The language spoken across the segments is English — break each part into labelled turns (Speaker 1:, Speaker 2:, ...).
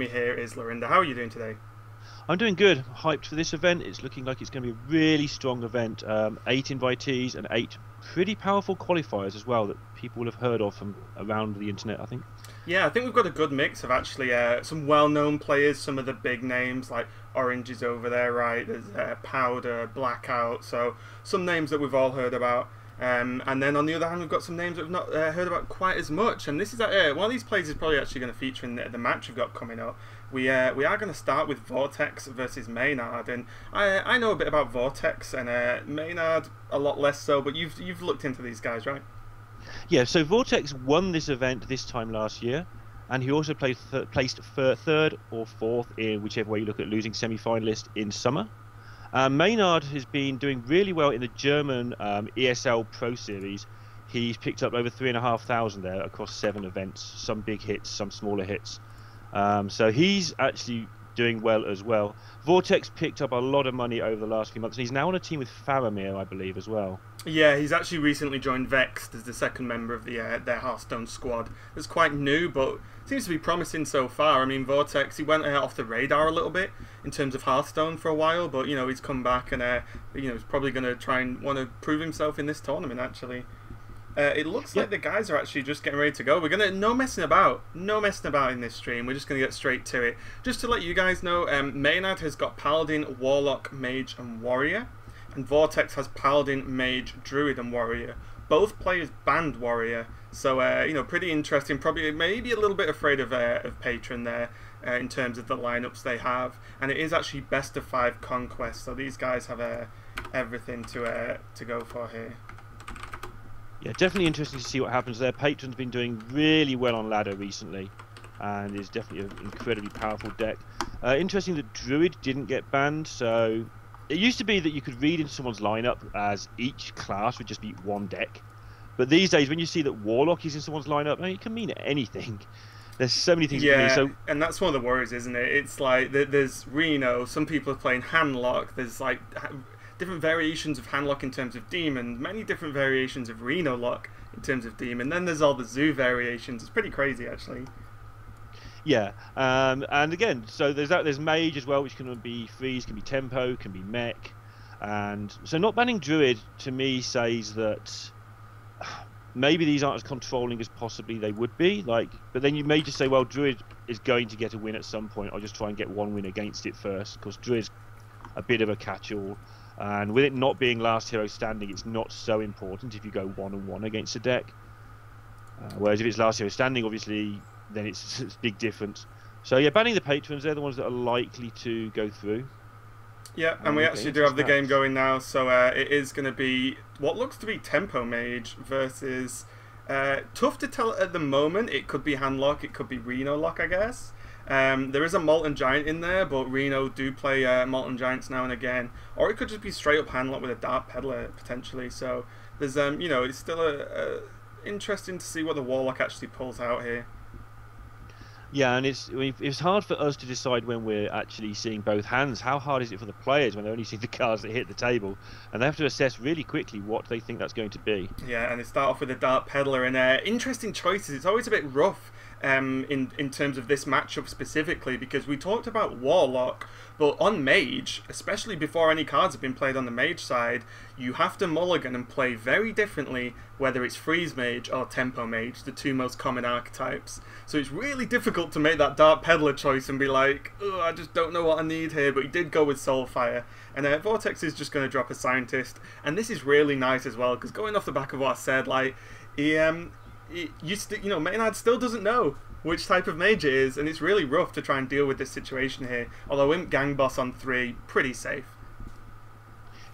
Speaker 1: Me here is Lorinda. How are you doing today?
Speaker 2: I'm doing good. Hyped for this event. It's looking like it's going to be a really strong event. Um, eight invitees and eight pretty powerful qualifiers as well that people will have heard of from around the internet. I think.
Speaker 1: Yeah, I think we've got a good mix of actually uh, some well-known players, some of the big names like Orange is over there, right? There's uh, Powder, Blackout, so some names that we've all heard about. Um, and then on the other hand, we've got some names that we've not uh, heard about quite as much. And this is uh, one of these plays is probably actually going to feature in the, the, match we've got coming up. We uh, we are going to start with Vortex versus Maynard, and I I know a bit about Vortex and uh, Maynard a lot less so. But you've you've looked into these guys, right?
Speaker 2: Yeah. So Vortex won this event this time last year. And he also th- placed third or fourth in whichever way you look at losing semi-finalist in summer. Um, Maynard has been doing really well in the German um, ESL Pro Series. He's picked up over three and a half thousand there across seven events, some big hits, some smaller hits. Um, so he's actually doing well as well. Vortex picked up a lot of money over the last few months. and He's now on a team with Faramir, I believe, as well.
Speaker 1: Yeah, he's actually recently joined Vexed as the second member of the uh, their Hearthstone squad. It's quite new, but seems to be promising so far. I mean, Vortex, he went uh, off the radar a little bit in terms of Hearthstone for a while, but you know he's come back and uh, you know he's probably going to try and want to prove himself in this tournament. Actually, uh, it looks like the guys are actually just getting ready to go. We're gonna no messing about, no messing about in this stream. We're just gonna get straight to it. Just to let you guys know, um, Maynard has got Paladin, Warlock, Mage, and Warrior, and Vortex has Paladin, Mage, Druid, and Warrior. Both players banned Warrior, so uh, you know, pretty interesting. Probably maybe a little bit afraid of uh, of Patron there. Uh, in terms of the lineups they have, and it is actually best of five conquest. So these guys have uh, everything to uh, to go for here.
Speaker 2: Yeah, definitely interesting to see what happens there. Patron's been doing really well on ladder recently, and is definitely an incredibly powerful deck. Uh, interesting that Druid didn't get banned, so it used to be that you could read into someone's lineup as each class would just be one deck. But these days, when you see that Warlock is in someone's lineup, I mean, it can mean anything. There's so many things.
Speaker 1: Yeah,
Speaker 2: so
Speaker 1: and that's one of the worries, isn't it? It's like there's Reno. Some people are playing Handlock. There's like different variations of Handlock in terms of Demon. Many different variations of Reno Lock in terms of Demon. Then there's all the Zoo variations. It's pretty crazy, actually.
Speaker 2: Yeah, um, and again, so there's that. There's Mage as well, which can be freeze, can be tempo, can be mech, and so not banning Druid to me says that maybe these aren't as controlling as possibly they would be. Like, but then you may just say, well, Druid is going to get a win at some point. I'll just try and get one win against it first, because Druid's a bit of a catch-all. And with it not being last hero standing, it's not so important if you go one on one against a deck. Uh, whereas if it's last hero standing, obviously, then it's, it's big difference. So yeah, banning the patrons, they're the ones that are likely to go through.
Speaker 1: Yeah, and we actually do have the game going now, so uh, it is going to be what looks to be Tempo Mage versus. Uh, tough to tell at the moment. It could be Handlock, it could be Reno Lock, I guess. Um, there is a Molten Giant in there, but Reno do play uh, Molten Giants now and again. Or it could just be straight up Handlock with a Dark Peddler, potentially. So there's, um, you know, it's still a, a interesting to see what the Warlock actually pulls out here.
Speaker 2: Yeah, and it's it's hard for us to decide when we're actually seeing both hands. How hard is it for the players when they only see the cards that hit the table, and they have to assess really quickly what they think that's going to be?
Speaker 1: Yeah, and they start off with a Dark Peddler, and uh, interesting choices. It's always a bit rough um, in in terms of this matchup specifically because we talked about Warlock, but on Mage, especially before any cards have been played on the Mage side, you have to mulligan and play very differently whether it's Freeze Mage or Tempo Mage, the two most common archetypes. So it's really difficult to make that Dark Peddler choice and be like, oh, I just don't know what I need here, but he did go with Soulfire. And uh, Vortex is just going to drop a Scientist, and this is really nice as well, because going off the back of what I said, like, he, um, you st- you know Maynard still doesn't know which type of mage it is, and it's really rough to try and deal with this situation here. Although Imp Gang Boss on three, pretty safe.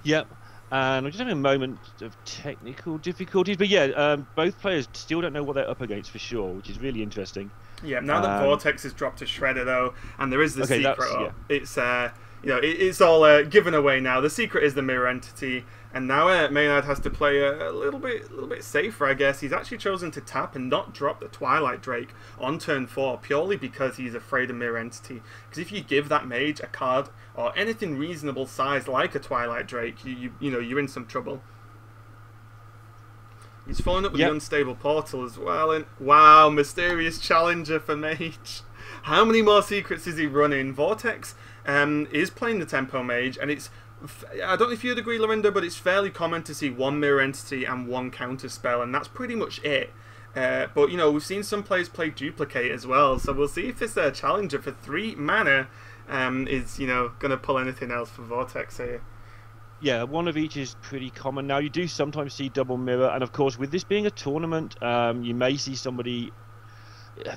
Speaker 2: Yep. And we're just having a moment of technical difficulties, but yeah, um, both players still don't know what they're up against for sure, which is really interesting.
Speaker 1: Yeah, now that um, Vortex has dropped a shredder though, and there is the okay, secret. Yeah. It's uh, you know, it, it's all uh, given away now. The secret is the mirror entity, and now uh, Maynard has to play a, a, little bit, a little bit safer, I guess. He's actually chosen to tap and not drop the Twilight Drake on turn four purely because he's afraid of Mirror Entity. Because if you give that mage a card or anything reasonable size like a Twilight Drake, you you, you know you're in some trouble. He's following up with yep. the Unstable Portal as well, and wow, Mysterious Challenger for Mage. How many more secrets is he running? Vortex um, is playing the Tempo Mage, and it's. I don't know if you'd agree, Lorinda, but it's fairly common to see one mirror entity and one counter spell, and that's pretty much it. Uh, but you know, we've seen some players play duplicate as well, so we'll see if this uh, challenger for three mana um, is you know going to pull anything else for Vortex here.
Speaker 2: Yeah, one of each is pretty common. Now, you do sometimes see double mirror, and of course, with this being a tournament, um, you may see somebody.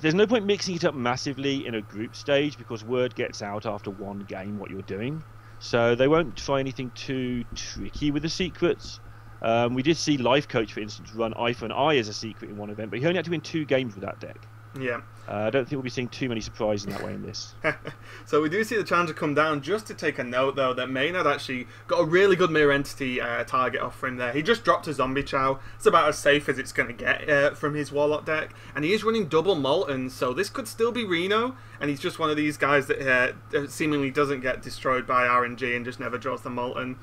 Speaker 2: There's no point mixing it up massively in a group stage because word gets out after one game what you're doing. So they won't try anything too tricky with the secrets. Um, we did see Life Coach, for instance, run Eye for Eye as a secret in one event, but he only had to win two games with that deck.
Speaker 1: Yeah.
Speaker 2: Uh, I don't think we'll be seeing too many surprises in that way in this.
Speaker 1: so we do see the challenger come down. Just to take a note, though, that Maynard actually got a really good mirror entity uh, target off for him there. He just dropped a zombie chow. It's about as safe as it's going to get uh, from his warlock deck, and he is running double molten, so this could still be Reno. And he's just one of these guys that uh, seemingly doesn't get destroyed by RNG and just never draws the molten.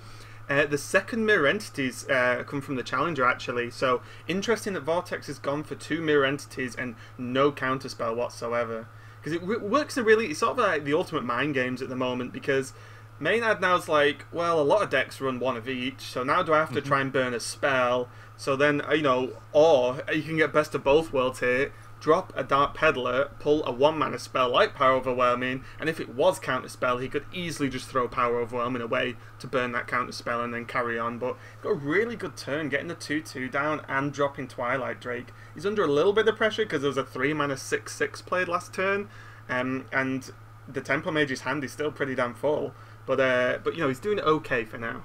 Speaker 1: Uh, the second mirror entities uh, come from the challenger actually. So interesting that Vortex has gone for two mirror entities and no counterspell whatsoever. Because it works in really, it's sort of like the ultimate mind games at the moment. Because Maynard now's like, well, a lot of decks run one of each. So now do I have to mm-hmm. try and burn a spell? So then you know, or you can get best of both worlds here drop a Dark Peddler, pull a one mana spell like Power Overwhelming, and if it was counter spell, he could easily just throw Power Overwhelming away to burn that counter spell and then carry on. But got a really good turn, getting the 2 2 down and dropping Twilight Drake. He's under a little bit of pressure because there was a 3 mana 6 6 played last turn, um, and the Tempo Mage's hand is still pretty damn full. But, uh, but you know, he's doing okay for now.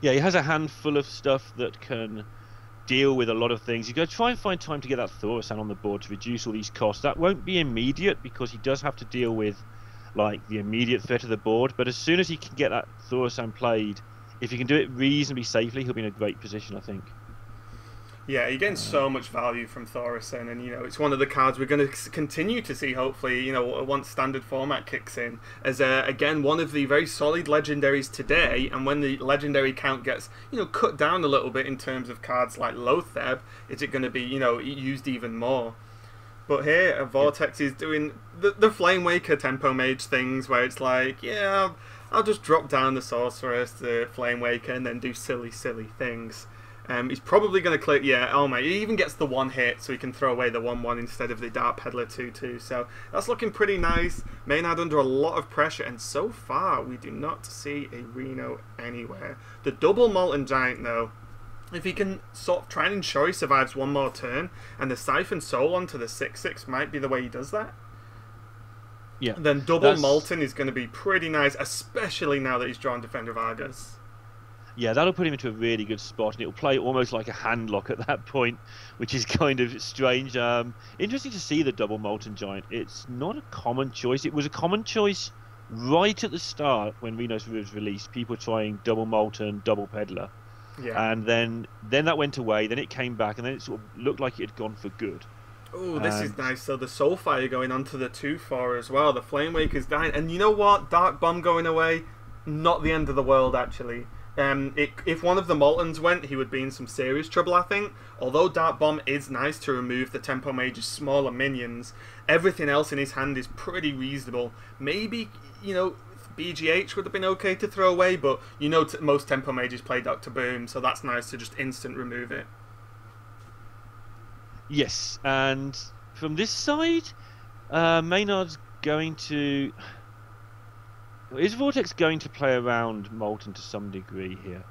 Speaker 2: Yeah, he has a handful of stuff that can deal with a lot of things. You've got to try and find time to get that Thaurissan on the board to reduce all these costs. That won't be immediate because he does have to deal with like the immediate threat of the board. But as soon as he can get that Thaurissan played, if he can do it reasonably safely, he'll be in a great position, I think.
Speaker 1: Yeah, you're getting so much value from Thaurissan, and you know it's one of the cards we're going to continue to see. Hopefully, you know once standard format kicks in, as uh, again one of the very solid legendaries today. And when the legendary count gets you know cut down a little bit in terms of cards like Loatheb, is it going to be you know used even more? But here, uh, Vortex is doing the, the Flame Waker Tempo Mage things, where it's like, yeah, I'll just drop down the Sorceress, the Flame Waker, and then do silly, silly things. Um, he's probably going to click, yeah, oh my, he even gets the one hit, so he can throw away the 1-1 instead of the Dark Peddler 2-2. So that's looking pretty nice. Maynard under a lot of pressure, and so far we do not see a Reno anywhere. The double Molten Giant, though, if he can sort of try and ensure he survives one more turn, and the Siphon Soul onto the 6-6 might be the way he does that.
Speaker 2: Yeah.
Speaker 1: Then double that's... Molten is going to be pretty nice, especially now that he's drawn Defender of Argus
Speaker 2: yeah, that'll put him into a really good spot, and it'll play almost like a handlock at that point, which is kind of strange. Um, interesting to see the double molten giant. It's not a common choice. It was a common choice right at the start when Reno's was released. People trying double molten, double peddler, yeah. and then then that went away. Then it came back, and then it sort of looked like it had gone for good.
Speaker 1: Oh, this is nice. So the Soulfire going onto the 2-4 as well. The Flame Waker's dying. And you know what? Dark Bomb going away, not the end of the world, actually. Um, it, if one of the Moltens went, he would be in some serious trouble, I think. Although Dark Bomb is nice to remove the Tempo Mage's smaller minions, everything else in his hand is pretty reasonable. Maybe, you know, BGH would have been okay to throw away, but you know most Tempo Mages play Dr. Boom, so that's nice to just instant remove it.
Speaker 2: Yes, and from this side, uh, Maynard's going to is Vortex going to play around Molten to some degree here?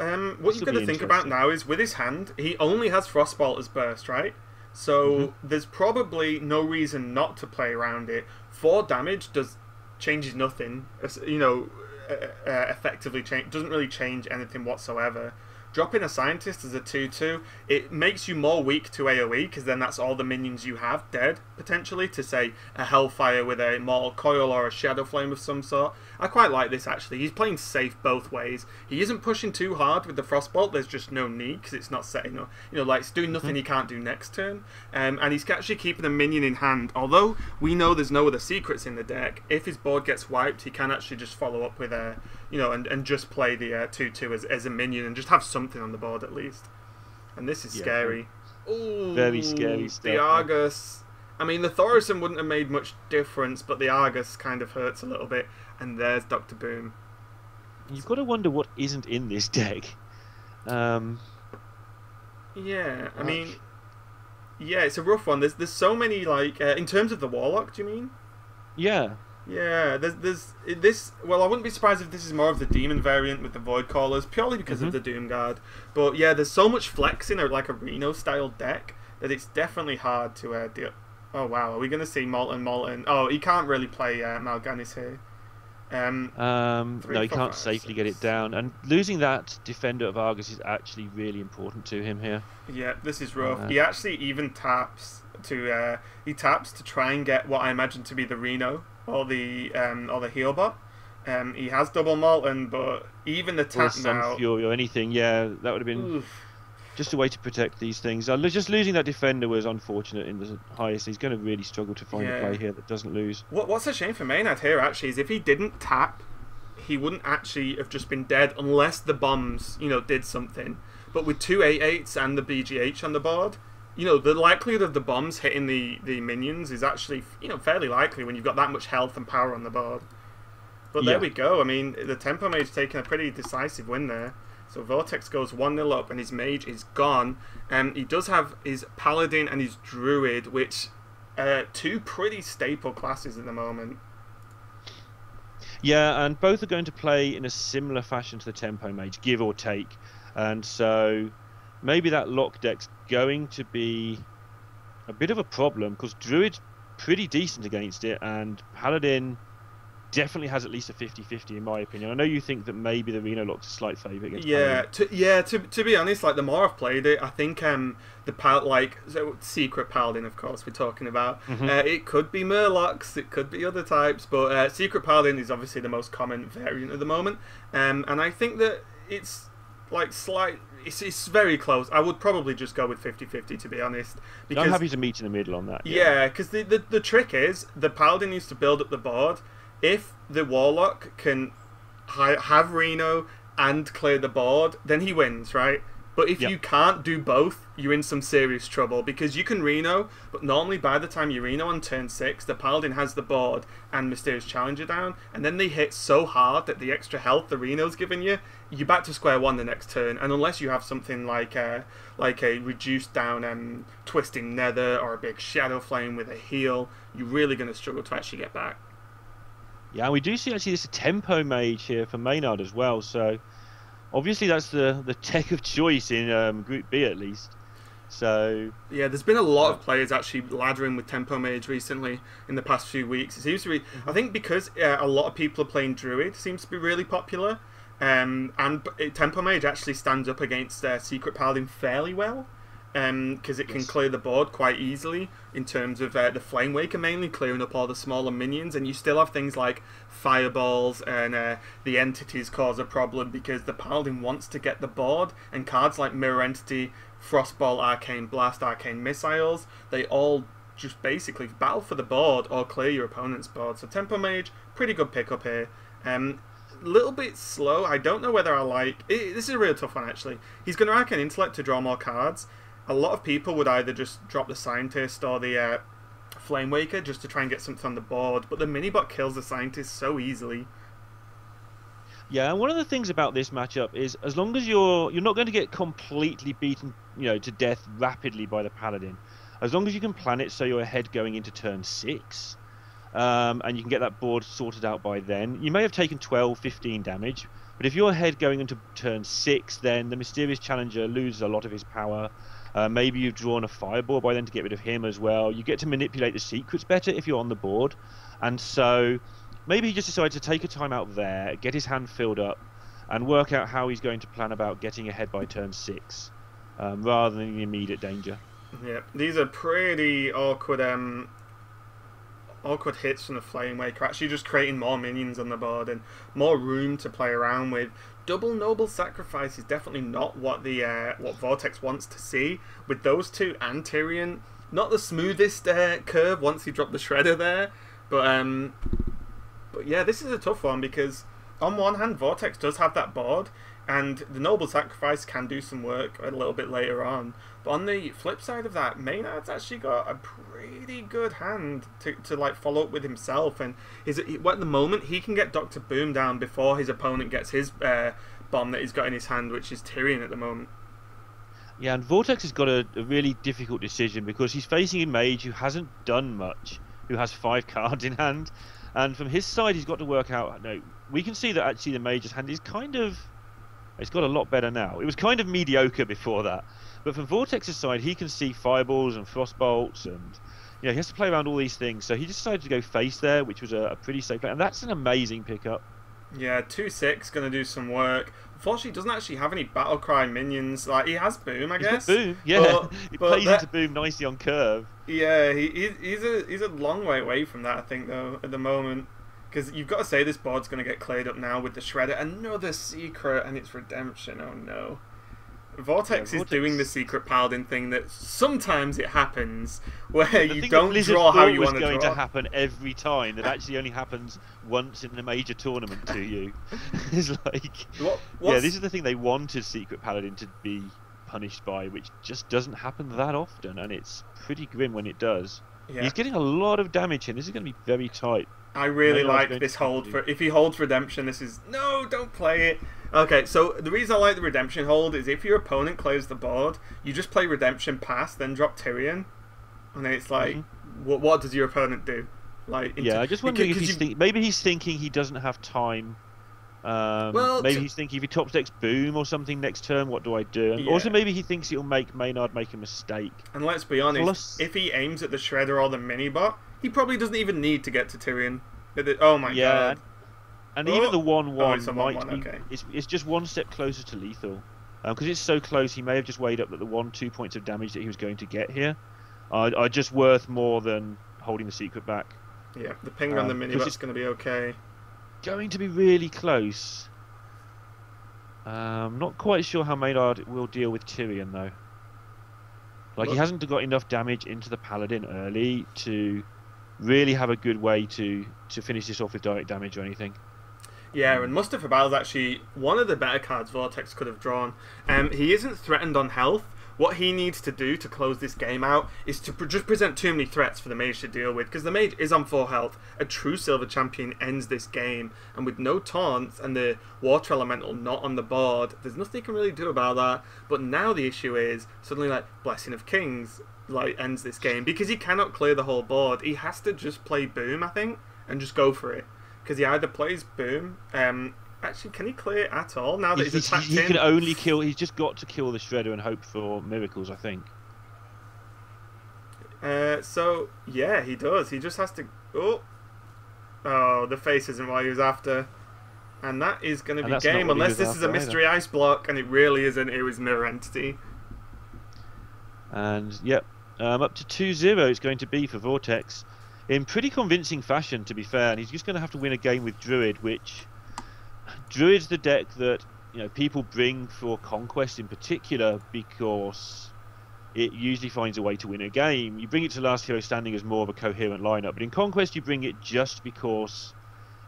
Speaker 1: Um, what you've got to think about now is with his hand, he only has Frostbolt as burst, right? So mm-hmm. there's probably no reason not to play around it. Four damage does changes nothing. You know, uh, uh, effectively change doesn't really change anything whatsoever. Dropping a scientist as a 2-2, it makes you more weak to AoE, because then that's all the minions you have dead, potentially, to say a Hellfire with a Mortal Coil or a Shadow Flame of some sort. I quite like this, actually. He's playing safe both ways. He isn't pushing too hard with the Frostbolt, there's just no need, because it's not setting up, you know, like, it's doing nothing mm-hmm. he can't do next turn. Um, and he's actually keeping a minion in hand, although we know there's no other secrets in the deck, if his board gets wiped, he can actually just follow up with a, you know, and, and just play the 2-2 uh, as, as a minion and just have something on the board at least. And this is yeah. scary.
Speaker 2: Ooh, very scary stuff.
Speaker 1: The Argus. I mean, the Thaurissan wouldn't have made much difference, but the Argus kind of hurts a little bit. And there's Doctor Boom.
Speaker 2: You've got to wonder what isn't in this deck. Um,
Speaker 1: yeah, I mean, yeah, it's a rough one. There's there's so many like uh, in terms of the Warlock. Do you mean?
Speaker 2: Yeah.
Speaker 1: Yeah, there's there's this. Well, I wouldn't be surprised if this is more of the demon variant with the Void Callers, purely because mm-hmm. of the Doom Guard. But yeah, there's so much flex in a like a Reno style deck that it's definitely hard to uh, deal. Oh wow, are we going to see Molten Molten? Oh, he can't really play uh, Mal'Ganis here.
Speaker 2: Um, um, no, he can't five, safely six. get it down, and losing that defender of Argus is actually really important to him here.
Speaker 1: Yeah, this is rough. Uh, he actually even taps to uh, he taps to try and get what I imagine to be the Reno or the um, or the Healbot. Um, he has double Molten, but even the tap
Speaker 2: or
Speaker 1: now,
Speaker 2: Fury or anything, yeah, that would have been. Oof just a way to protect these things. Uh, just losing that defender was unfortunate in the highest. He's going to really struggle to find yeah. a play here that doesn't lose.
Speaker 1: What, what's a shame for Maynard here actually is if he didn't tap, he wouldn't actually have just been dead unless the bombs, you know, did something. But with two eight eights and the BGH on the board, you know, the likelihood of the bombs hitting the, the minions is actually, you know, fairly likely when you've got that much health and power on the board. But yeah. there we go. I mean, the Tempo Mage taking a pretty decisive win there. So Vortex goes 1 0 up and his mage is gone. And um, he does have his paladin and his druid, which uh, two pretty staple classes at the moment.
Speaker 2: Yeah, and both are going to play in a similar fashion to the Tempo Mage, give or take. And so maybe that lock deck's going to be a bit of a problem because Druid's pretty decent against it, and Paladin definitely has at least a 50-50 in my opinion. I know you think that maybe the Reno Lock's a slight favourite against
Speaker 1: Yeah, to, yeah. To, to be honest, like the more I've played it, I think um the pal like so secret paladin, of course, we're talking about. Mm-hmm. Uh, it could be Murlocs, it could be other types, but uh, secret paladin is obviously the most common variant at the moment. Um, and I think that it's like slight. It's, it's very close. I would probably just go with 50-50 to be honest.
Speaker 2: Because, I'm happy to meet in the middle on that.
Speaker 1: Yeah, because yeah, the, the the trick is the paladin needs to build up the board if the Warlock can ha- have Reno and clear the board, then he wins, right? But if yep. you can't do both, you're in some serious trouble because you can Reno, but normally by the time you Reno on turn six, the Paladin has the board and Mysterious Challenger down, and then they hit so hard that the extra health the Reno's giving you, you're back to square one the next turn. And unless you have something like a, like a reduced down um, Twisting Nether or a big Shadow Flame with a heal, you're really going to struggle to actually get back.
Speaker 2: Yeah, we do see actually this tempo mage here for Maynard as well. So obviously that's the the tech of choice in um, Group B at least. So
Speaker 1: yeah, there's been a lot of players actually laddering with Tempo Mage recently in the past few weeks. It seems to be. I think, because uh, a lot of people are playing Druid, seems to be really popular. Um, and Tempo Mage actually stands up against uh, Secret Paladin fairly well because um, it can yes. clear the board quite easily in terms of uh, the Flame Waker mainly clearing up all the smaller minions, and you still have things like fireballs and uh, the entities cause a problem because the Paladin wants to get the board, and cards like Mirror Entity, Frostbolt, Arcane Blast, Arcane Missiles, they all just basically battle for the board or clear your opponent's board. So Tempo Mage, pretty good pickup here. Um, little bit slow. I don't know whether I like. It, this is a real tough one actually. He's going to Arcane Intellect to draw more cards, a lot of people would either just drop the scientist or the uh, flame waker just to try and get something on the board, but the minibot kills the scientist so easily.
Speaker 2: Yeah, and one of the things about this matchup is as long as you're you're not going to get completely beaten, you know, to death rapidly by the paladin. As long as you can plan it so you're ahead going into turn six, um, and you can get that board sorted out by then, you may have taken 12, 15 damage. But if you're ahead going into turn six, then the mysterious challenger loses a lot of his power. Uh, maybe you've drawn a fireball by then to get rid of him as well. You get to manipulate the secrets better if you're on the board. And so maybe he just decided to take a time out there, get his hand filled up, and work out how he's going to plan about getting ahead by turn six, um, rather than the immediate danger.
Speaker 1: Yeah, these are pretty awkward um, awkward hits from the Flame Waker, actually just creating more minions on the board and more room to play around with. Double Noble Sacrifice is definitely not what the uh, what Vortex wants to see. With those two and Tirion, not the smoothest uh, curve once you drop the Shredder there, but um, but yeah, this is a tough one because on one hand, Vortex does have that board. and the Noble Sacrifice can do some work a little bit later on. But on the flip side of that, Maynard's actually got a pretty good hand to, to like follow up with himself, and is at the moment he can get Doctor Boom down before his opponent gets his uh, bomb that he's got in his hand, which is Tirion at the moment.
Speaker 2: Yeah, and Vortex has got a, a really difficult decision because he's facing a mage who hasn't done much, who has five cards in hand, and from his side he's got to work out. No, we can see that actually the mage's hand is kind of it's got a lot better now. It was kind of mediocre before that. But from Vortex's side, he can see fireballs and frostbolts and you know, he has to play around all these things. So he decided to go face there, which was a, a pretty safe play. And that's an amazing pickup.
Speaker 1: Yeah, 2 6, going to do some work. Unfortunately, he doesn't actually have any battle cry minions. Like he has boom, I
Speaker 2: He's
Speaker 1: guess.
Speaker 2: boom, yeah.
Speaker 1: But,
Speaker 2: he
Speaker 1: but
Speaker 2: plays
Speaker 1: that-
Speaker 2: into boom nicely on curve.
Speaker 1: Yeah, he, he's a he's a long way away from that. I think though at the moment, because you've got to say this board's going to get cleared up now with the shredder. Another secret and its redemption. Oh no. Vortex
Speaker 2: Yeah,
Speaker 1: is doing the secret paladin thing that sometimes it happens where you don't draw how you want
Speaker 2: going
Speaker 1: draw.
Speaker 2: going to happen every time. That actually only happens once in a major tournament to you. it's like,
Speaker 1: What,
Speaker 2: yeah, this is the thing they wanted Secret Paladin to be punished by, which just doesn't happen that often, and it's pretty grim when it does.
Speaker 1: yeah.
Speaker 2: He's getting a lot of damage in. This is going to be very tight.
Speaker 1: I really
Speaker 2: Maynard's
Speaker 1: like this hold for if he holds redemption. This is no, don't play it. Okay, so the reason I like the redemption hold is if your opponent clears the board, you just play redemption pass, then drop Tirion, and then it's like, what, what does your opponent do? Like, into-
Speaker 2: Mm-hmm. Yeah, I just wonder if he's
Speaker 1: you-
Speaker 2: think, maybe he's thinking he doesn't have time. Um,
Speaker 1: Well,
Speaker 2: maybe
Speaker 1: to-
Speaker 2: he's thinking if he top decks boom or something next turn, what do I do? And
Speaker 1: Yeah.
Speaker 2: Also, maybe he thinks it'll make Maynard make a mistake.
Speaker 1: And let's be honest,
Speaker 2: Plus-
Speaker 1: if he aims at the shredder or the mini bot, he probably doesn't even need to get to Tirion. Oh my
Speaker 2: Yeah,
Speaker 1: god!
Speaker 2: And
Speaker 1: Oh.
Speaker 2: even the one-one
Speaker 1: Oh, it's
Speaker 2: might
Speaker 1: 1-1,
Speaker 2: be.
Speaker 1: okay.
Speaker 2: It's, it's just one step closer to lethal, because it's so close. He may have just weighed up that the one-two points of damage that he was going to get here are, are just worth more than holding the secret back.
Speaker 1: Yeah, the ping on the
Speaker 2: Um,
Speaker 1: mini
Speaker 2: 'cause
Speaker 1: bot's going to be okay.
Speaker 2: Going to be really close. Um, not quite sure how Maynard will deal with Tirion though. Like he hasn't got enough damage into the paladin early to really have a good way to to finish this off with direct damage or anything.
Speaker 1: Yeah, and Muster for Battle's actually one of the better cards Vortex could have drawn. Um, he isn't threatened on health. What he needs to do to close this game out is to pre- just present too many threats for the mage to deal with, because the mage is on full health. A true silver champion ends this game, and with no taunts and the water elemental not on the board, there's nothing he can really do about that. But now the issue is suddenly like Blessing of Kings like ends this game because he cannot clear the whole board. He has to just play boom, I think, and just go for it because he either plays boom. Um, actually, can he clear at all now that
Speaker 2: He,
Speaker 1: he's
Speaker 2: he-
Speaker 1: attacked
Speaker 2: he
Speaker 1: in?
Speaker 2: can only kill. He's just got to kill the shredder and hope for miracles. I think.
Speaker 1: Uh, so yeah, he does. He just has to. Oh, oh, the face isn't what he was after, and that is going to be game unless this is a
Speaker 2: after either.
Speaker 1: mystery ice block, and it really isn't. It was mirror entity.
Speaker 2: And yep, um, up to 2-0 it's going to be for Vortex, in pretty convincing fashion to be fair. And he's just going to have to win a game with Druid, which Druid's the deck that you know people bring for Conquest in particular because it usually finds a way to win a game. You bring it to Last Hero Standing as more of a coherent lineup, but in Conquest you bring it just because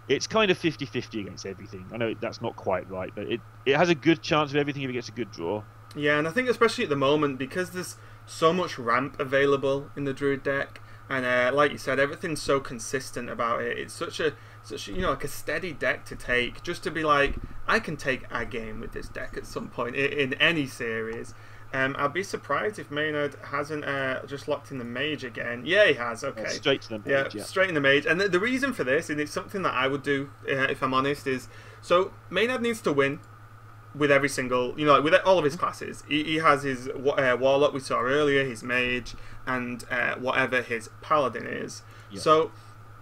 Speaker 2: it's kind of 50-50 against everything. I know that's not quite right, but it, it has a good chance of everything if it gets a good draw.
Speaker 1: Yeah, and I think especially at the moment because there's so much ramp available in the druid deck, and uh, like you said, everything's so consistent about it. It's such a such a, you know like a steady deck to take, just to be like I can take a game with this deck at some point in, in any series. Um, I'd be surprised if Maynard hasn't uh, just locked in the mage again. Yeah, he has. Okay.
Speaker 2: Straight to the
Speaker 1: Yeah,
Speaker 2: yeah.
Speaker 1: straight in the mage. And the, the reason for this, and it's something that I would do uh, if I'm honest, is so Maynard needs to win with every single, you know, like with all of his classes. He, he has his uh, warlock we saw earlier, his mage, and uh, whatever his paladin is.
Speaker 2: Yeah.
Speaker 1: So.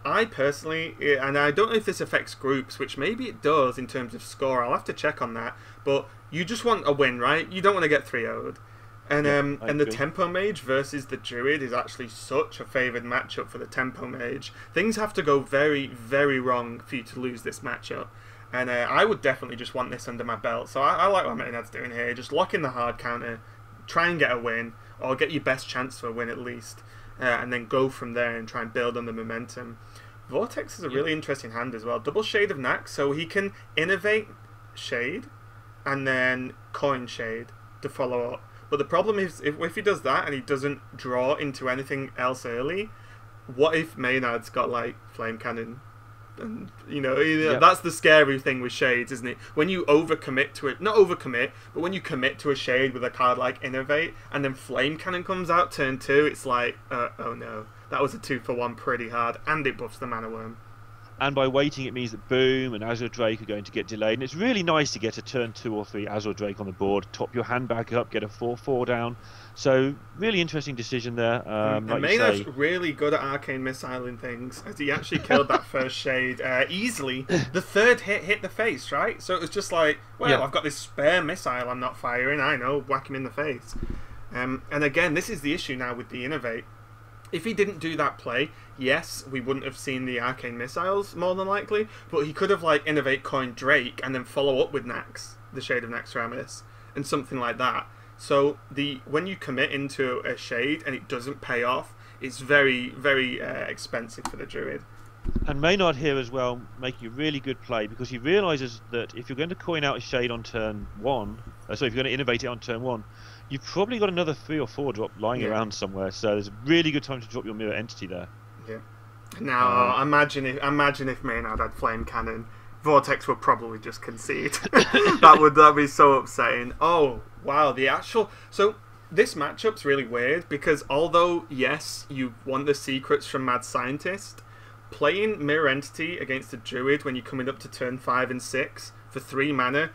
Speaker 1: I personally, uh, and I don't know if this affects groups, which maybe it does in terms of score. I'll have to check on that. But you just want a win, right? You don't want to get 3 0'd. And
Speaker 2: Yeah,
Speaker 1: um, and the
Speaker 2: agree.
Speaker 1: tempo mage versus the druid is actually such a favoured matchup for the tempo mage. Things have to go very, very wrong for you to lose this matchup. And uh, I would definitely just want this under my belt. So I, I like what Maynard's doing here. Just lock in the hard counter, try and get a win, or get your best chance for a win at least, uh, and then go from there and try and build on the momentum. Vortex is a
Speaker 2: Yeah.
Speaker 1: really interesting hand as well. Double Shade of Nax, so he can innervate Shade and then coin shade to follow up. But the problem is, if, if he does that and he doesn't draw into anything else early, what if Maynard's got like flame cannon? And you know,
Speaker 2: Yeah.
Speaker 1: that's the scary thing with shades, isn't it? When you overcommit to it, not overcommit, but when you commit to a shade with a card like Innervate, and then flame cannon comes out turn two, it's like, uh, oh no, that was a two for one pretty hard, and it buffs the Mana Wyrm.
Speaker 2: And by waiting, it means that Boom and Azure Drake are going to get delayed. And it's really nice to get a turn two or three Azure Drake on the board, top your hand back up, get a 4 4 down. So, really interesting decision there. Um,
Speaker 1: and
Speaker 2: like
Speaker 1: Maynard's really good at arcane missiling things, as he actually killed that first shade uh, easily. The third hit hit the face, right? So it was just like, well,
Speaker 2: Yeah.
Speaker 1: I've got this spare missile I'm not firing. I know, whack him in the face. Um, and again, this is the issue now with the innervate. If he didn't do that play, yes, we wouldn't have seen the arcane missiles more than likely. But he could have like innervate coin Drake and then follow up with Nax, the Shade of Naxxramas, and something like that. So the when you commit into a shade and it doesn't pay off, it's very very uh, expensive for the druid.
Speaker 2: and Maynard here as well, making a really good play because he realizes that if you're going to coin out a shade on turn one, uh, so if you're going to innervate it on turn one, you've probably got another three or four drop lying
Speaker 1: Yeah.
Speaker 2: around somewhere. So, there's a really good time to drop your mirror entity there.
Speaker 1: Now
Speaker 2: Um,
Speaker 1: imagine if imagine if Maynard had flame cannon, Vortex would probably just concede. that would that be so upsetting. Oh wow, the actual so this matchup's really weird because although yes you want the secrets from Mad Scientist, playing Mirror Entity against a Druid when you're coming up to turn five and six for three mana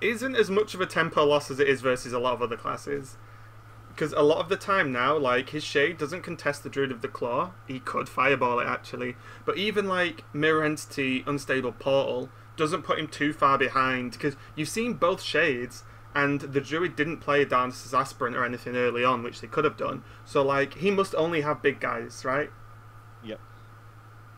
Speaker 1: isn't as much of a tempo loss as it is versus a lot of other classes. Because a lot of the time now, like his shade doesn't contest the Druid of the Claw. He could fireball it actually, but even like Mirror Entity, Unstable Portal doesn't put him too far behind. Because you've seen both shades, and the Druid didn't play Darnassus Aspirant or anything early on, which they could have done. So like he must only have big guys, right?
Speaker 2: Yep.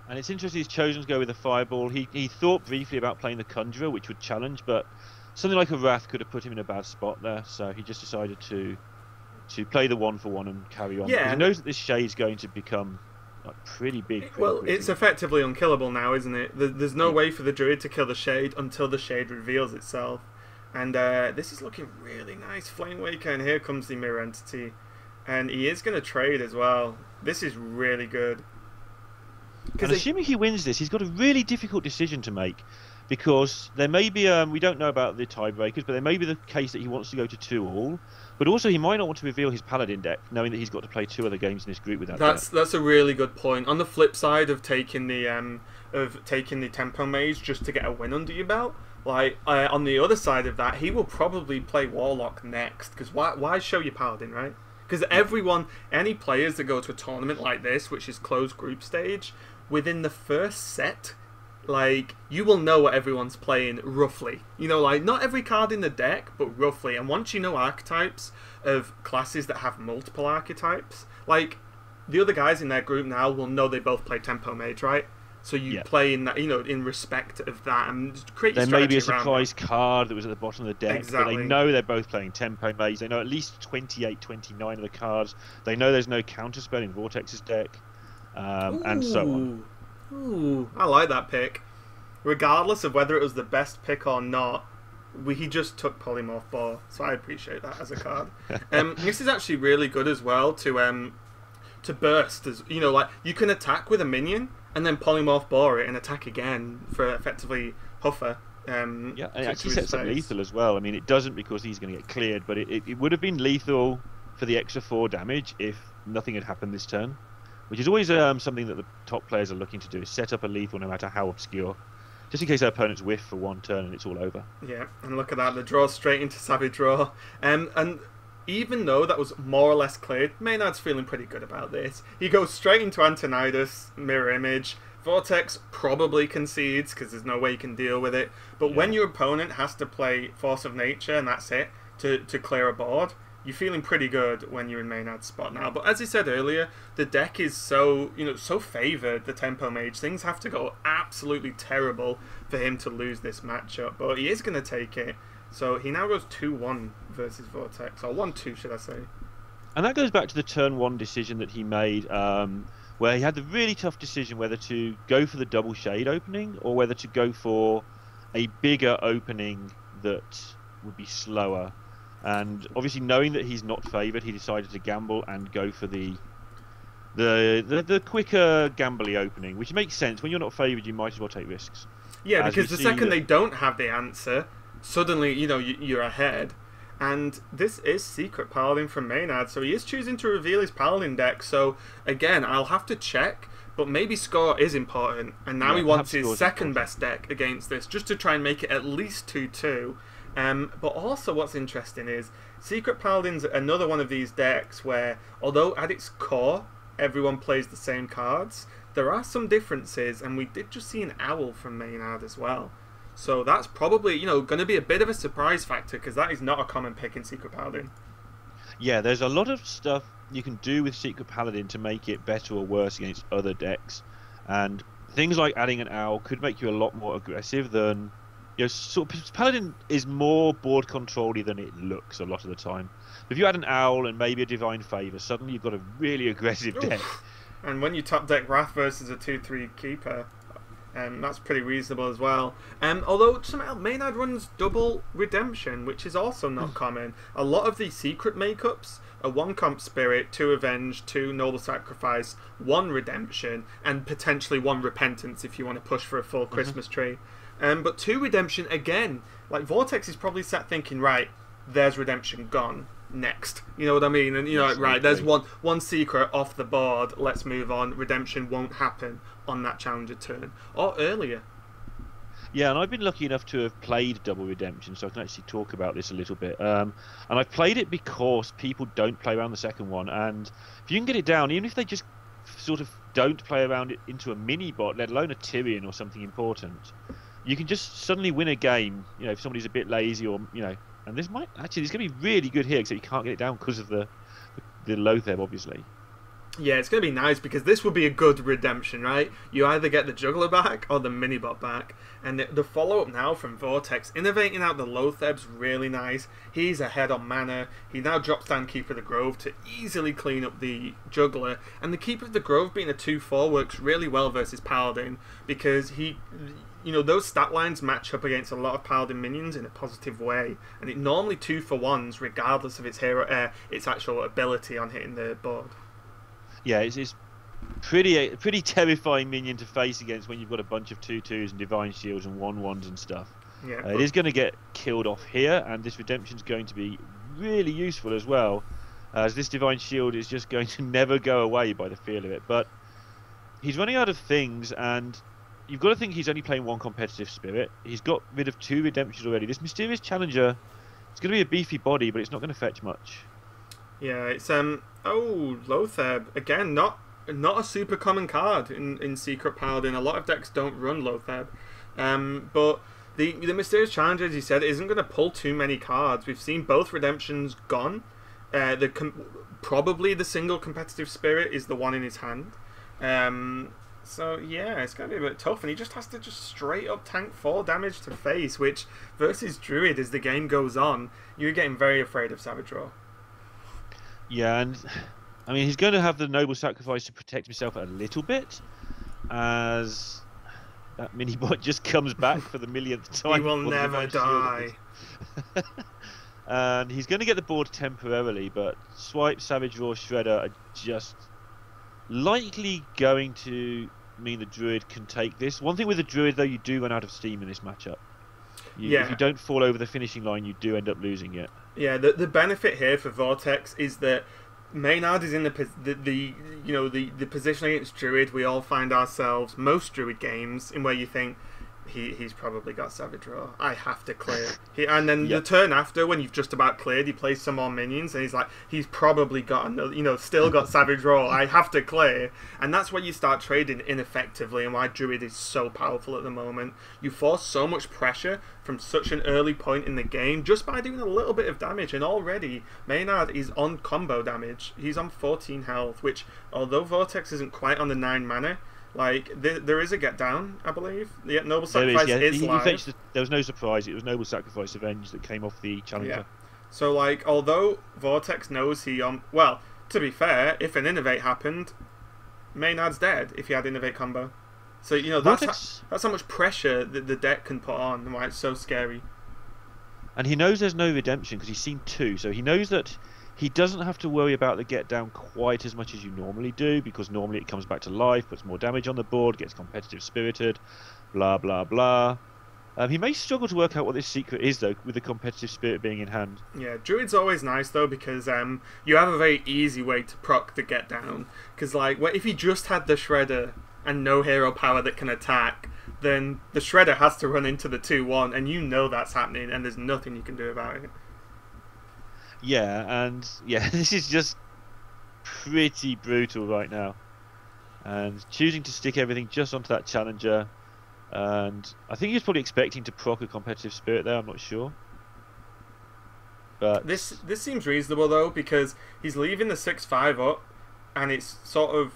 Speaker 2: And it's interesting he's chosen to go with a fireball. He he thought briefly about playing the Conjurer, which would challenge, but something like a Wrath could have put him in a bad spot there. So he just decided to to play the one for one and carry on.
Speaker 1: Yeah,
Speaker 2: he knows that this shade's going to become like pretty big. pretty
Speaker 1: Well,
Speaker 2: quickly.
Speaker 1: it's effectively unkillable now, isn't it? There's no way for the druid to kill the shade until the shade reveals itself. And uh, this is looking really nice, Flame Waker, and here comes the mirror entity. And he is going to trade as well. This is really good.
Speaker 2: And assuming he wins this, he's got a really difficult decision to make because there may be um, we don't know about the tiebreakers, but there may be the case that he wants to go to two all, but also he might not want to reveal his paladin deck, knowing that he's got to play two other games in this group with that.
Speaker 1: that's
Speaker 2: deck.
Speaker 1: that's a really good point. On the flip side of taking the um, of taking the tempo mage just to get a win under your belt, like uh, on the other side of that, he will probably play warlock next. Because why why show your paladin, right? Because everyone, any players that go to a tournament like this, which is closed group stage, within the first set, like you will know what everyone's playing roughly. You know, like not every card in the deck, but roughly. And once you know archetypes of classes that have multiple archetypes, like the other guys in their group now will know they both play tempo mage, right? So you play in that, you know, in respect of that, and create.
Speaker 2: There may be a
Speaker 1: around that.
Speaker 2: surprise card that was at the bottom of the deck, but they know they're both playing Tempo mage. They know at least 28, 29 of the cards. They know there's no counterspell in Vortex's deck, um, and so on.
Speaker 1: Ooh. I like that pick. Regardless of whether it was the best pick or not, we, he just took Polymorph Boar, so I appreciate that as a card. um, this is actually really good as well to um, to burst. As you know, like you can attack with a minion and then Polymorph Boar it and attack again for effectively Huffer. Um,
Speaker 2: Yeah, and it actually sets up lethal as well. I mean, it doesn't because he's going to get cleared, but it, it, it would have been lethal for the extra four damage if nothing had happened this turn, which is always um, something that the top players are looking to do: is set up a lethal no matter how obscure, just in case their opponents whiff for one turn and it's all over.
Speaker 1: Yeah, and look at that, the draw straight into Savage Roar. Um, and even though that was more or less cleared, Maynard's feeling pretty good about this. He goes straight into Antonidas, Mirror Image. Vortex probably concedes because there's no way you can deal with it. But when your opponent has to play Force of Nature and that's it to, to clear a board, you're feeling pretty good when you're in Maynard's spot now. But as I said earlier, the deck is so you know so favoured. The Tempo Mage things have to go absolutely terrible for him to lose this matchup. But he is going to take it. So he now goes two one versus Vortex, or one two should I say?
Speaker 2: And that goes back to the turn one decision that he made, um, where he had the really tough decision whether to go for the double shade opening or whether to go for a bigger opening that would be slower. And obviously, knowing that he's not favoured, he decided to gamble and go for the the the, the quicker gambly opening, which makes sense. When you're not favoured, you might as well take risks.
Speaker 1: Yeah,
Speaker 2: As
Speaker 1: because the second
Speaker 2: that-
Speaker 1: they don't have the answer, suddenly you know you- you're ahead. And this is Secret Paladin from Maynard, so he is choosing to reveal his Paladin deck. So again, I'll have to check, but maybe score is important. And now
Speaker 2: Yeah,
Speaker 1: he wants his second
Speaker 2: important.
Speaker 1: best deck against this, just to try and make it at least two two. Um, but also, what's interesting is Secret Paladin's another one of these decks where, although at its core everyone plays the same cards, there are some differences, and we did just see an owl from Maynard as well. So that's probably you know going to be a bit of a surprise factor because that is not a common pick in Secret Paladin.
Speaker 2: Yeah, there's a lot of stuff you can do with Secret Paladin to make it better or worse against other decks, and things like adding an owl could make you a lot more aggressive than. You know, sort of, Paladin is more board controlly than it looks a lot of the time. If you add an owl and maybe a divine favor, suddenly you've got a really aggressive deck.
Speaker 1: And when you top deck Wrath versus a two three keeper, um, that's pretty reasonable as well. Um, although somehow Maynard runs double redemption, which is also not common. A lot of these secret makeups are one comp spirit, two avenge, two noble sacrifice, one redemption, and potentially one repentance if you want to push for a full Christmas tree. Um, but two redemption again, like Vortex is probably sat thinking, right, there's redemption gone. Next, you know what I mean, and you know,
Speaker 2: Yes,
Speaker 1: right? There's one one secret off the board. Let's move on. Redemption won't happen on that challenger turn or earlier.
Speaker 2: Yeah, and I've been lucky enough to have played Double Redemption, so I can actually talk about this a little bit. Um, and I've played it because people don't play around the second one, and if you can get it down, even if they just sort of don't play around it into a mini bot, let alone a Tirion or something important, you can just suddenly win a game. You know, if somebody's a bit lazy or you know, and this might actually this going to be really good here, except you can't get it down because of the the Loatheb, obviously.
Speaker 1: Yeah, it's going to be nice because this would be a good redemption, right? You either get the juggler back or the minibot back. And the, the follow up now from Vortex, innervating out the Loatheb's really nice. He's ahead on mana. He now drops down Keeper of the Grove to easily clean up the juggler. And the Keeper of the Grove being a 2 4 works really well versus Paladin because he. You know, those stat lines match up against a lot of Paladin minions in a positive way, and it normally two for ones, regardless of its hero, uh, its actual ability on hitting the board.
Speaker 2: yeah, it's, it's pretty pretty terrifying minion to face against when you've got a bunch of two twos and divine shields and one ones and stuff.
Speaker 1: Yeah,
Speaker 2: Uh, it is going to get killed off here, and this redemption is going to be really useful as well, as this divine shield is just going to never go away by the feel of it. But he's running out of things, and you've got to think he's only playing one competitive spirit. He's got rid of two redemptions already. This mysterious challenger, it's going to be a beefy body, but it's not going to fetch much.
Speaker 1: Yeah, it's um oh Loatheb again, not not a super common card in, in Secret Paladin. A lot of decks don't run Loatheb, um, but the the mysterious challenger, as you said, isn't going to pull too many cards. We've seen both redemptions gone. Uh, the probably the single competitive spirit is the one in his hand. Um, so yeah, it's going to be a bit tough, and he just has to just straight up tank four damage to face, which versus Druid as the game goes on, you're getting very afraid of Savage Roar.
Speaker 2: Yeah, and I mean he's going to have the noble sacrifice to protect himself a little bit, as that mini bot just comes back for the millionth time.
Speaker 1: He will never die.
Speaker 2: and he's going to get the board temporarily, but Swipe, Savage Roar, Shredder are just likely going to mean the Druid can take this. One thing with the Druid, though, you do run out of steam in this matchup. You,
Speaker 1: Yeah.
Speaker 2: If you don't fall over the finishing line, you do end up losing it.
Speaker 1: Yeah, the the benefit here for Vortex is that Maynard is in the the, the you know the the position against Druid. We all find ourselves most Druid games in where you think he he's probably got Savage Roar. I have to clear. He, and then
Speaker 2: Yep.
Speaker 1: the turn after, when you've just about cleared, he plays some more minions, and he's like, he's probably got another, you know, still got Savage Roar. I have to clear, and that's where you start trading ineffectively, and why Druid is so powerful at the moment. You force so much pressure from such an early point in the game just by doing a little bit of damage, and already Maynard is on combo damage. He's on 14 health, which although Vortex isn't quite on the nine mana. Like there, there is a get down, I believe. Yeah, Noble
Speaker 2: There is,
Speaker 1: Sacrifice
Speaker 2: yeah.
Speaker 1: is
Speaker 2: He- he
Speaker 1: live.
Speaker 2: the- there was no surprise. It was Noble Sacrifice Avenge that came off the Challenger.
Speaker 1: So like, although Vortex knows he um well, to be fair, if an innervate happened, Maynard's dead if he had innervate combo. So you know that's how,
Speaker 2: Vortex,
Speaker 1: that's how much pressure that the deck can put on and why it's so scary.
Speaker 2: and he knows there's no redemption because he's seen two, so he knows that he doesn't have to worry about the get down quite as much as you normally do because normally it comes back to life, puts more damage on the board, gets competitive spirited, blah blah blah. Um, he may struggle to work out what this secret is though, with the competitive spirit being in hand.
Speaker 1: Yeah, Druid's always nice though because um, you have a very easy way to proc the get down. Because like, what if you just had the Shredder and no hero power that can attack, then the Shredder has to run into the two one, and you know that's happening, and there's nothing you can do about it.
Speaker 2: Yeah, and yeah, this is just pretty brutal right now. And choosing to stick everything just onto that challenger, and I think he was probably expecting to proc a competitive spirit there. I'm not sure. But
Speaker 1: This this seems reasonable though because he's leaving the six five up, and it's sort of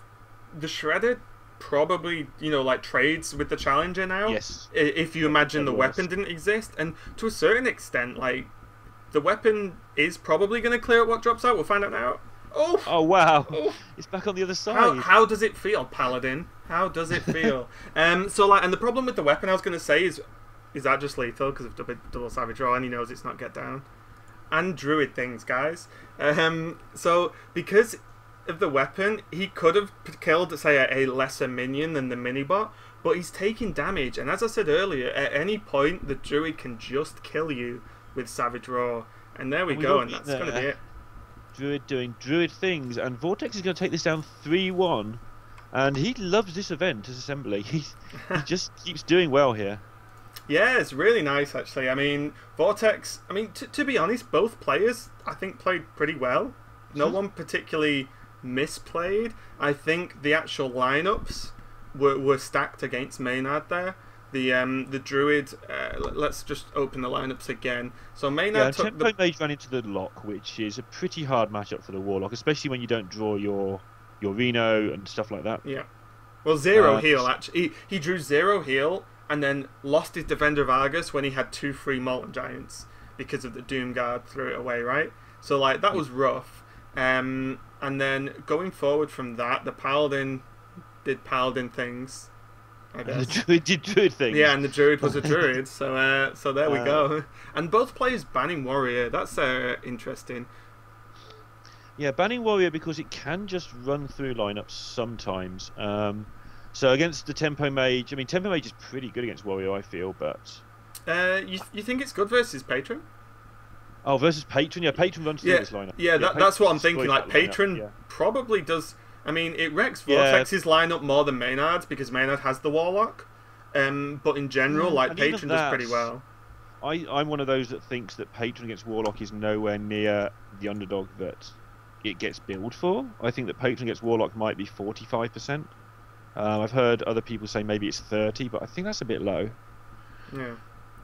Speaker 1: the Shredder probably you know like trades with the challenger now.
Speaker 2: yes,
Speaker 1: if you imagine the weapon didn't exist and to a certain extent like the weapon is probably going to clear up what drops out. We'll find out now. Oh,
Speaker 2: oh wow,
Speaker 1: oh.
Speaker 2: it's back on the other side.
Speaker 1: How, how does it feel paladin? How does it feel? Um so like and the problem with the weapon i was going to say is is that just lethal because of double, double Savage Roar and he knows it's not get down. And druid things guys. Um so because of the weapon he could have killed say a, a lesser minion than the minibot but he's taking damage. And as i said earlier at any point the druid can just kill you with Savage Roar. and there we
Speaker 2: We
Speaker 1: go and that's going to be it
Speaker 2: Druid doing Druid things, and Vortex is going to take this down 3 1. And he loves this event as assembly. He just keeps doing well here.
Speaker 1: Yeah, it's really nice actually. I mean, Vortex. I mean, t- to be honest, both players I think played pretty well. No
Speaker 2: Mhm.
Speaker 1: one particularly misplayed. I think the actual lineups were, were stacked against Maynard there. The um the Druid. Uh, let's just open the lineups again. So
Speaker 2: Yeah,
Speaker 1: Maynard
Speaker 2: and
Speaker 1: took
Speaker 2: Tempo
Speaker 1: the
Speaker 2: Mage ran into the lock, which is a pretty hard matchup for the Warlock, especially when you don't draw your your Reno and stuff like that.
Speaker 1: yeah. Well, zero
Speaker 2: Uh,
Speaker 1: heal actually. He, he drew zero heal and then lost his Defender of Argus when he had two free Molten Giants because of the Doomguard threw it away, right? So like that was rough. Um, and then going forward from that, the Paladin did Paladin things.
Speaker 2: The
Speaker 1: guess.
Speaker 2: Druid did Druid things.
Speaker 1: Yeah, and the Druid was a Druid, so uh, so there we
Speaker 2: Uh,
Speaker 1: go. And both players banning Warrior. That's uh, interesting.
Speaker 2: Yeah, banning Warrior because it can just run through lineups sometimes. Um, so against the Tempo Mage, I mean, Tempo Mage is pretty good against Warrior, I feel, but.
Speaker 1: Uh, you you think it's good versus Patron?
Speaker 2: Oh, versus Patron? Yeah, Patron runs through
Speaker 1: Yeah,
Speaker 2: this lineup.
Speaker 1: yeah, that, that's what I'm thinking. Like Patron
Speaker 2: yeah.
Speaker 1: probably does. I mean, it wrecks
Speaker 2: Yeah.
Speaker 1: Vortex's lineup more than Maynard's because Maynard has the Warlock. Um, but in general,
Speaker 2: Mm,
Speaker 1: like Patron does pretty well.
Speaker 2: I, I'm one of those that thinks that Patron against Warlock is nowhere near the underdog that it gets billed for. I think that Patron against Warlock might be 45%. Um, I've heard other people say maybe it's 30, but I think that's a bit low.
Speaker 1: Yeah.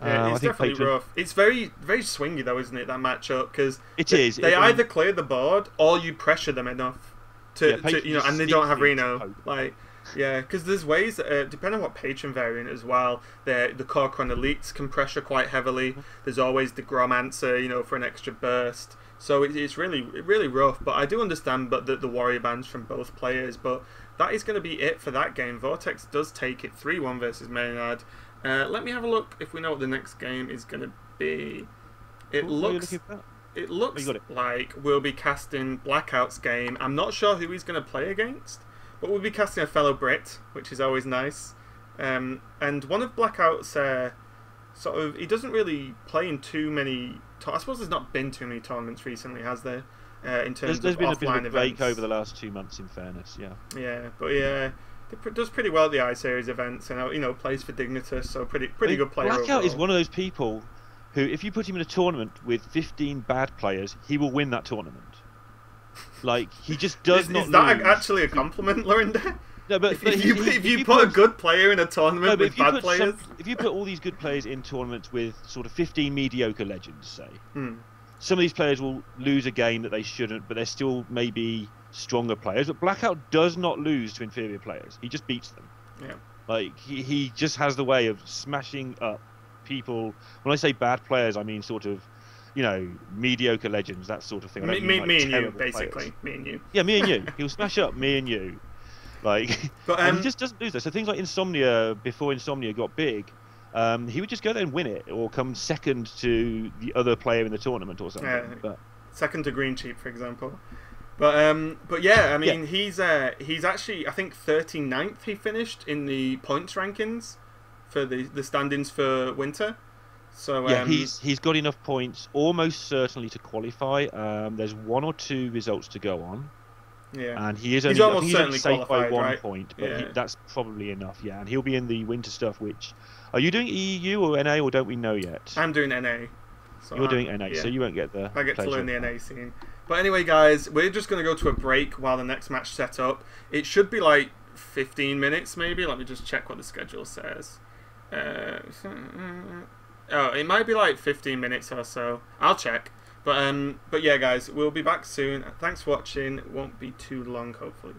Speaker 2: Uh,
Speaker 1: Yeah,
Speaker 2: I
Speaker 1: it's definitely
Speaker 2: Patron-
Speaker 1: rough. It's very, very swingy though, isn't it? That matchup because
Speaker 2: It
Speaker 1: they,
Speaker 2: is.
Speaker 1: They
Speaker 2: it-
Speaker 1: either clear the board or you pressure them enough to,
Speaker 2: Yeah,
Speaker 1: to you know, and they don't have Reno.
Speaker 2: hope.
Speaker 1: Like, yeah, because there's ways, uh, depending on what patron variant as well. The the Kor'kron Elites can pressure quite heavily.
Speaker 2: Mm-hmm.
Speaker 1: There's always the Grom answer, you know, for an extra burst. So it, it's really really rough. But I do understand, but the, the warrior bans from both players. But that is going to be it for that game. Vortex does take it three one versus Maynard. Uh, let me have a look if we know what the next game is going to be. It
Speaker 2: Cool, what are you
Speaker 1: looks? It looks
Speaker 2: it.
Speaker 1: like we'll be casting Blackout's game. I'm not sure who he's going to play against, but we'll be casting a fellow Brit, which is always nice. Um, and one of Blackout's uh, sort of he doesn't really play in too many. To- I suppose there's not been too many tournaments recently, has there? Uh, in terms
Speaker 2: There's, there's
Speaker 1: of
Speaker 2: been a bit of a break
Speaker 1: events.
Speaker 2: over the last two months, in fairness, yeah.
Speaker 1: Yeah, but yeah, he does pretty well at the I Series events, and uh, you know plays for Dignitas, so pretty pretty
Speaker 2: I mean,
Speaker 1: good player.
Speaker 2: Blackout is one of those people who, if you put him in a tournament with 15 bad players, he will win that tournament. Like he just does
Speaker 1: is,
Speaker 2: not
Speaker 1: is that
Speaker 2: lose.
Speaker 1: actually a compliment, Lorinda?
Speaker 2: No, but,
Speaker 1: if,
Speaker 2: but
Speaker 1: if you
Speaker 2: he-
Speaker 1: if you put a good player in a tournament
Speaker 2: no,
Speaker 1: with bad players,
Speaker 2: some, if you put all these good players in tournaments with sort of 15 mediocre legends, say,
Speaker 1: Hmm.
Speaker 2: some of these players will lose a game that they shouldn't, but they're still maybe stronger players. But Blackout does not lose to inferior players; he just beats them.
Speaker 1: Yeah.
Speaker 2: Like he, he just has the way of smashing up people. When I say bad players, I mean sort of, you know, mediocre legends, that sort of thing.
Speaker 1: Me,
Speaker 2: don't
Speaker 1: me,
Speaker 2: like,
Speaker 1: me and you, basically,
Speaker 2: players.
Speaker 1: me and you.
Speaker 2: Yeah, me and you. He'll smash up me and you. Like,
Speaker 1: But um,
Speaker 2: he just doesn't lose that. So things like Insomnia, before Insomnia got big, um, he would just go there and win it, or come second to the other player in the tournament or something.
Speaker 1: Yeah.
Speaker 2: But
Speaker 1: second to Greensheep, for example. But um, but yeah, I mean
Speaker 2: Yeah.
Speaker 1: he's uh, he's actually I think 39th he finished in the points rankings for the the standings for winter. So
Speaker 2: yeah,
Speaker 1: um,
Speaker 2: he's he's got enough points almost certainly to qualify. Um, there's one or two results to go on,
Speaker 1: yeah
Speaker 2: and he is
Speaker 1: He's
Speaker 2: only, I
Speaker 1: almost
Speaker 2: he's
Speaker 1: certainly
Speaker 2: safe by one
Speaker 1: right?
Speaker 2: point, but he, that's probably enough. Yeah, and he'll be in the winter stuff. Which are you doing EU or NA, or don't we know yet?
Speaker 1: I'm doing NA. So
Speaker 2: You're
Speaker 1: I'm-
Speaker 2: doing NA,
Speaker 1: yeah.
Speaker 2: so you won't get the.
Speaker 1: I get to learn the. NA scene. But anyway, guys, we're just going to go to a break while the next match set up. It should be like 15 minutes, maybe. Let me just check what the schedule says. Uh, oh, it might be like 15 minutes or so. I'll check. But um, but yeah, guys, we'll be back soon. Thanks for watching. It won't be too long, hopefully.